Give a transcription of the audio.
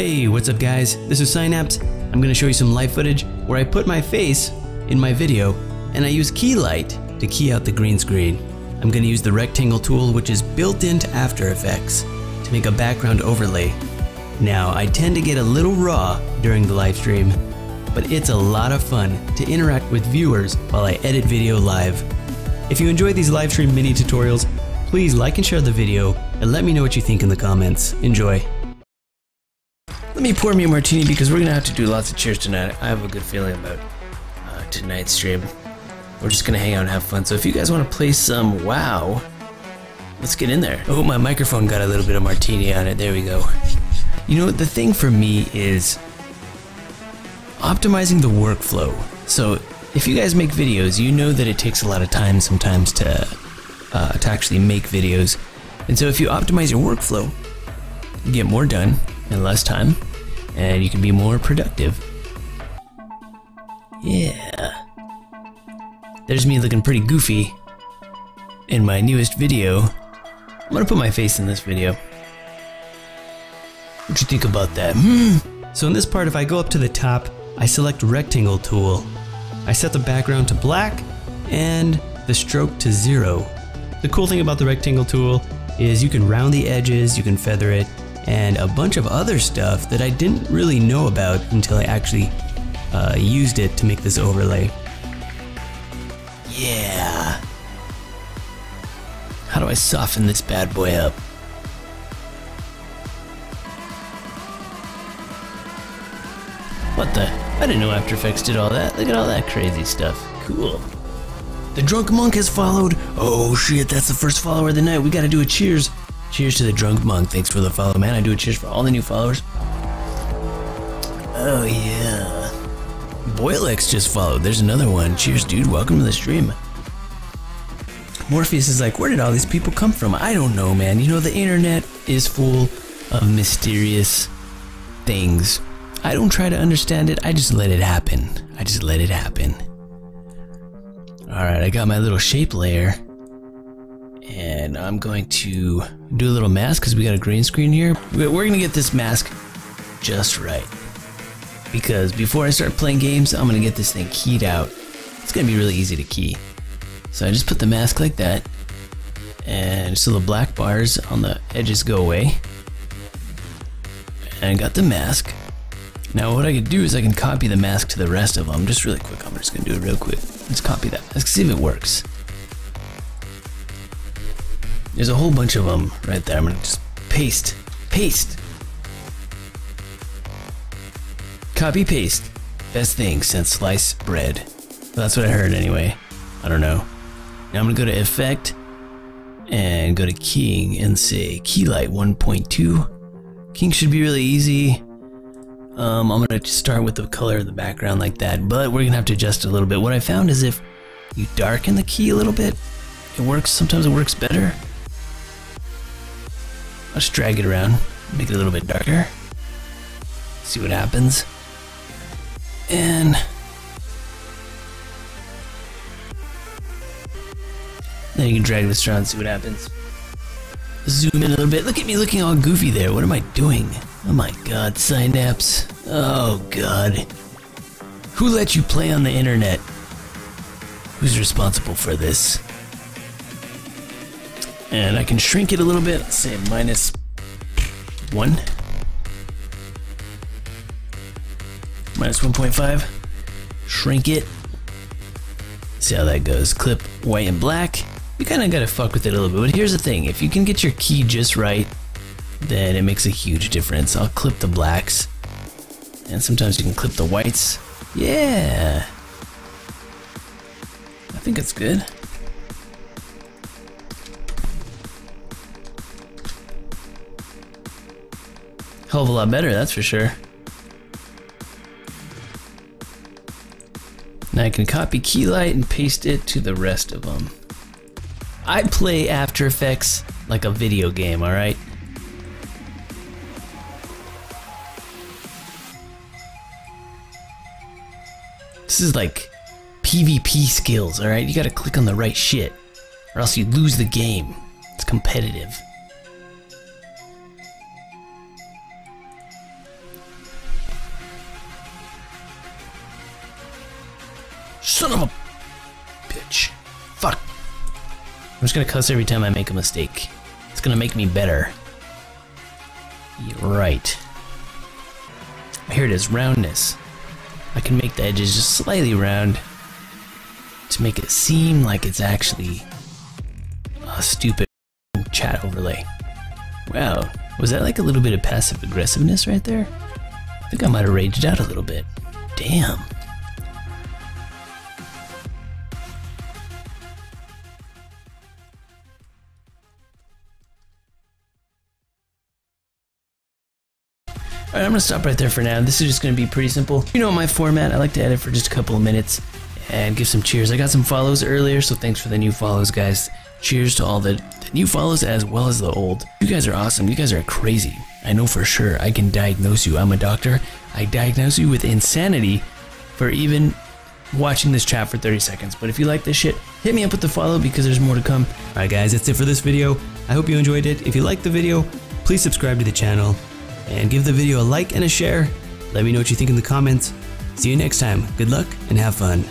Hey, what's up guys? This is Psynaps. I'm gonna show you some live footage where I put my face in my video and I use Keylight to key out the green screen. I'm gonna use the rectangle tool which is built into After Effects to make a background overlay. Now, I tend to get a little raw during the live stream, but it's a lot of fun to interact with viewers while I edit video live. If you enjoy these live stream mini tutorials, please like and share the video and let me know what you think in the comments. Enjoy. Let me pour me a martini because we're gonna have to do lots of cheers tonight. I have a good feeling about uh, tonight's stream. We're just gonna hang out and have fun. So if you guys want to play some WoW, let's get in there. Oh, my microphone got a little bit of martini on it. There we go. You know, the thing for me is optimizing the workflow. So if you guys make videos, you know that it takes a lot of time sometimes to uh, to actually make videos. And so if you optimize your workflow, you get more done in less time, and you can be more productive. Yeah. There's me looking pretty goofy in my newest video. I'm gonna put my face in this video. What you think about that? Hmm. So in this part, if I go up to the top, I select rectangle tool. I set the background to black and the stroke to zero. The cool thing about the rectangle tool is you can round the edges, you can feather it, and a bunch of other stuff that I didn't really know about until I actually uh, used it to make this overlay. Yeah. How do I soften this bad boy up? What the? I didn't know After Effects did all that. Look at all that crazy stuff. Cool. The drunk monk has followed. Oh shit, that's the first follower of the night. We gotta do a cheers. Cheers to the drunk monk. Thanks for the follow, man. I do a cheers for all the new followers. Oh yeah. Boilex just followed. There's another one. Cheers, dude. Welcome to the stream. Morpheus is like, where did all these people come from? I don't know, man. You know, the internet is full of mysterious things. I don't try to understand it. I just let it happen. I just let it happen. Alright, I got my little shape layer. And I'm going to do a little mask because we got a green screen here. We're going to get this mask just right. Because before I start playing games, I'm going to get this thing keyed out. It's going to be really easy to key. So I just put the mask like that. And so the black bars on the edges go away. And I got the mask. Now what I can do is I can copy the mask to the rest of them. Just really quick, I'm just going to do it real quick. Let's copy that. Let's see if it works. There's a whole bunch of them right there. I'm to just paste. Paste. Copy paste. Best thing since sliced bread. That's what I heard anyway. I don't know. Now I'm gonna go to effect and go to keying and say Keylight 1.2. Keying should be really easy. Um, I'm gonna start with the color of the background like that, but we're gonna have to adjust a little bit. What I found is if you darken the key a little bit, it works. Sometimes it works better. I'll just drag it around, make it a little bit darker. See what happens. And then you can drag this around and see what happens. Zoom in a little bit. Look at me looking all goofy there. What am I doing? Oh my god, Psynaps. Oh god. Who let you play on the internet? Who's responsible for this? And I can shrink it a little bit. Let's say minus one. minus 1.5. Shrink it. See how that goes. Clip white and black. You kind of got to fuck with it a little bit. But here's the thing. If you can get your key just right, then it makes a huge difference. I'll clip the blacks. And sometimes you can clip the whites. Yeah. I think it's good. Hell of a lot better, that's for sure. Now I can copy Keylight and paste it to the rest of them. I play After Effects like a video game, alright? This is like PvP skills, alright? You gotta click on the right shit, or else you lose the game. It's competitive. Son of a bitch. Fuck. I'm just gonna cuss every time I make a mistake. It's gonna make me better. You're right. Here it is, roundness. I can make the edges just slightly round to make it seem like it's actually a stupid chat overlay. Wow, was that like a little bit of passive aggressiveness right there? I think I might have raged out a little bit. Damn. Alright, I'm gonna stop right there for now. This is just gonna be pretty simple. You know my format, I like to edit for just a couple of minutes and give some cheers. I got some follows earlier, so thanks for the new follows, guys. Cheers to all the, the new follows as well as the old. You guys are awesome. You guys are crazy. I know for sure I can diagnose you. I'm a doctor. I diagnose you with insanity for even watching this chat for 30 seconds. But if you like this shit, hit me up with the follow because there's more to come. Alright guys, that's it for this video. I hope you enjoyed it. If you liked the video, please subscribe to the channel and give the video a like and a share. Let me know what you think in the comments. See you next time. Good luck and have fun.